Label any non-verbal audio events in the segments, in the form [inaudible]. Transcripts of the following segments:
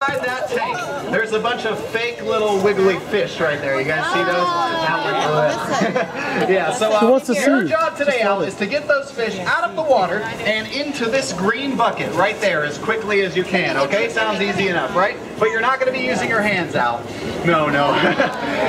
Inside that tank, there's a bunch of fake little wiggly fish right there. You guys see those? [laughs] yeah, so uh, wants to your see. job today, Al, is to get those fish out of the water and into this green bucket right there as quickly as you can, okay? Sounds easy enough, right? But you're not going to be using your hands, Al. No, no.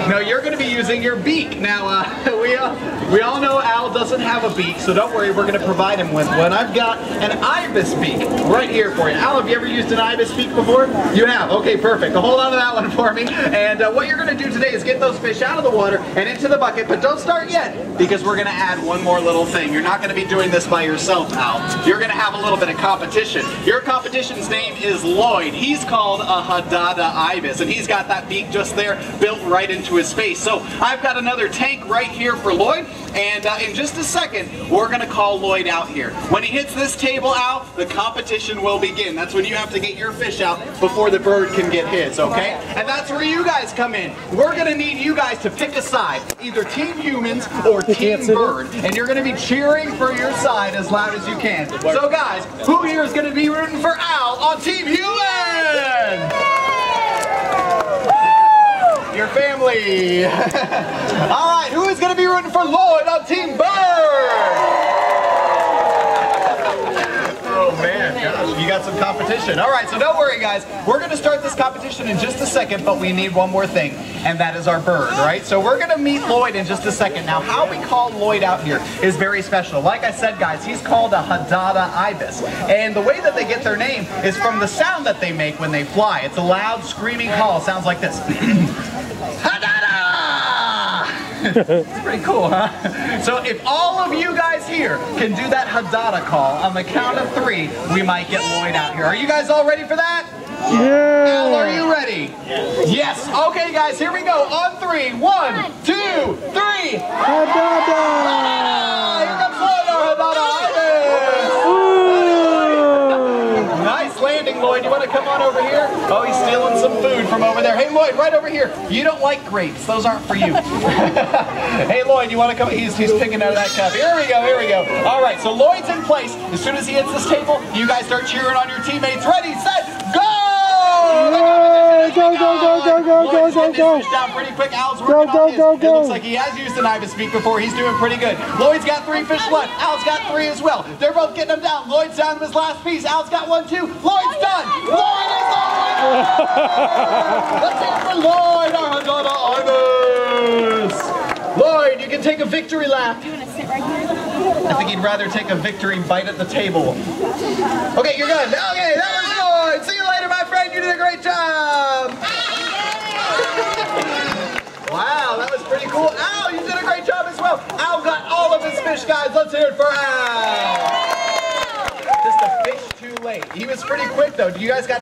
[laughs] no, you're going to be using your beak. Now, uh, [laughs] we, uh, we all know Al doesn't have a beak, so don't worry, we're going to provide him with one. I've got an ibis beak right here for you. Al, have you ever used an ibis beak before? You have? Okay, perfect. Hold on to that one for me. And uh, what you're going to do today is get those fish out of the water and into the bucket, but don't start yet because we're going to add one more little thing. You're not going to be doing this by yourself, Al. You're going to have a little bit of competition. Your competition's name is Lloyd. He's called a Hadada ibis, and he's got that beak just there built right into his face. So I've got another tank right here for Lloyd, and uh, in just a second, we're going to call Lloyd out here. When he hits this table out, the competition will begin. That's when you have to get your fish out before the bird can get his, okay? And that's where you guys come in. We're going to need you guys to pick a side, either Team Humans or Team Bird, and you're going to be cheering for your side as loud as you can. So guys, who here is going to be rooting for Al on Team Human? Your family. [laughs] All right, who is going to be rooting for Lloyd on Team Bird? Oh man, gosh, you got some competition. All right, so don't worry guys. We're going to start this competition in just a second, but we need one more thing, and that is our bird, right? So we're going to meet Lloyd in just a second. Now, how we call Lloyd out here is very special. Like I said, guys, he's called a Hadada ibis, and the way that they get their name is from the sound that they make when they fly. It's a loud, screaming call. It sounds like this. [clears throat] Hadada! it's pretty cool, huh? So if all of you guys here can do that Hadada call on the count of three, we might get Lloyd out here. Are you guys all ready for that? Al, are you ready? Yes. yes. Okay, guys, here we go. On three. One, two, three. Hadada. Ah, here comes Lloyd, our Hadada ibis. Ooh. Nice landing, Lloyd. You want to come on over here? Oh, he's stealing some food from over there. Hey, Lloyd, right over here. You don't like grapes. Those aren't for you. [laughs] hey, Lloyd, you want to come? He's, he's picking out of that cup. Here we go, here we go. All right, so Lloyd's in place. As soon as he hits this table, you guys start cheering on your teammates. Ready, set, go! Go, go, go, go, go, go, getting go, his down pretty quick. Al's Go, working go, on his. go, It looks like he has used an ibis beak before. He's doing pretty good. Lloyd's got three fish left. Al's got three as well. They're both getting them down. Lloyd's down to his last piece. Al's got one too. Lloyd's oh, done. Lloyd is the winner. Let's hear for Lloyd, our Hadada ibis. Lloyd, you can take a victory lap. You want to sit right here? I think he'd rather take a victory bite at the table. Okay, you're good. Okay, that was Lloyd. See you later, my friend. You did a great job. Wow, that was pretty cool. Al, you did a great job as well. Al got all of his fish, guys. Let's hear it for Al. Just a fish too late. He was pretty quick, though. Do you guys got